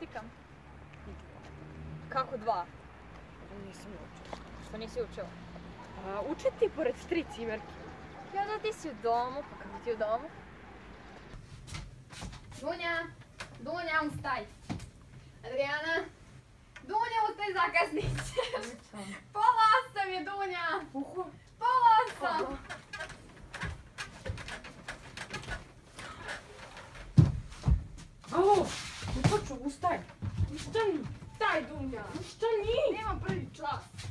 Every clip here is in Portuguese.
matematika? Kako dva? Nisam učila. Što nisi učila? učiti pored tri cimerke. Ja da ti si u domu, pa kako ti u domu? Dunja, Dunja, ustaj. Adriana, Dunja, ustaj zakasnit ćeš. Pola osam je Dunja. Pola osam. Što nije? Nema prvi čas.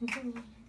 嗯。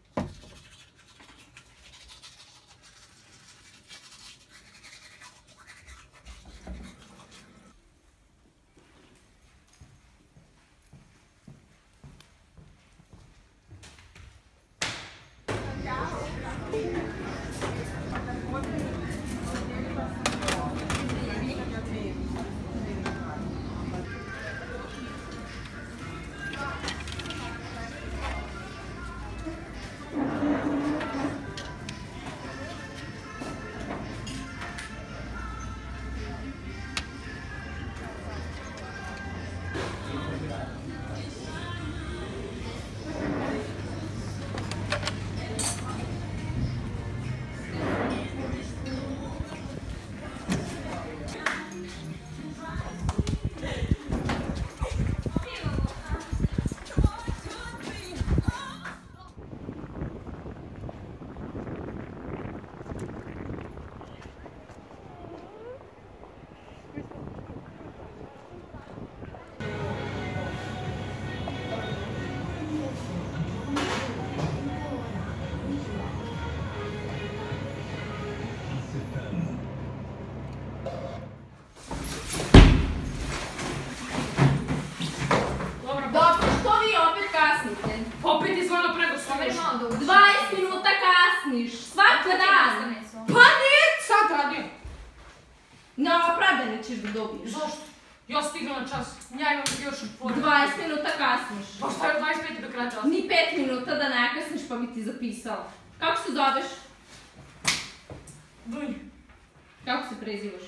Я стигна на час. Няма да ги още отворя. 20 минута касниш. Още е 25 до края час? Ни 5 минута да не касниш, па ми ти записал. Как се зовеш? Дуни. Как се презиваш?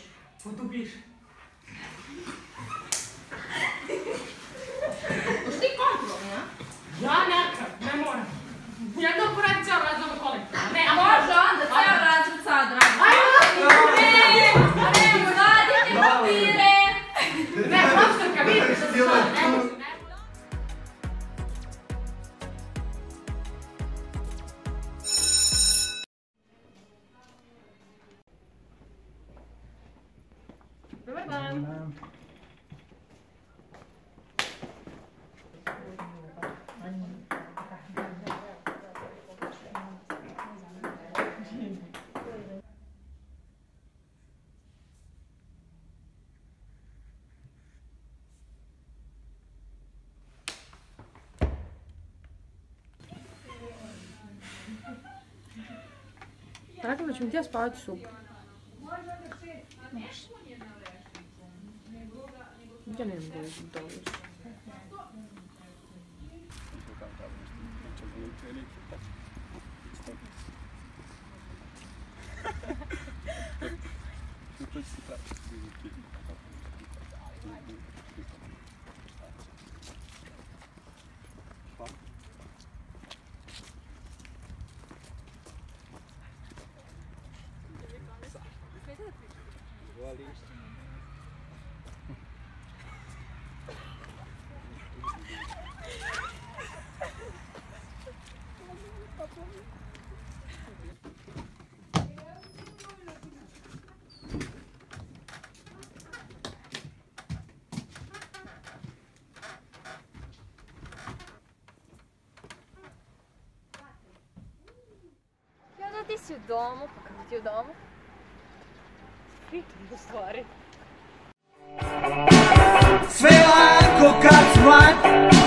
Подобиш. done. que eu vou te meter as palavras de sopa? Já nem lembro de dólares. Então. Vou ali. si u domu, pa kako ti u domu? Fikni u stvari. Sve lako kad smat,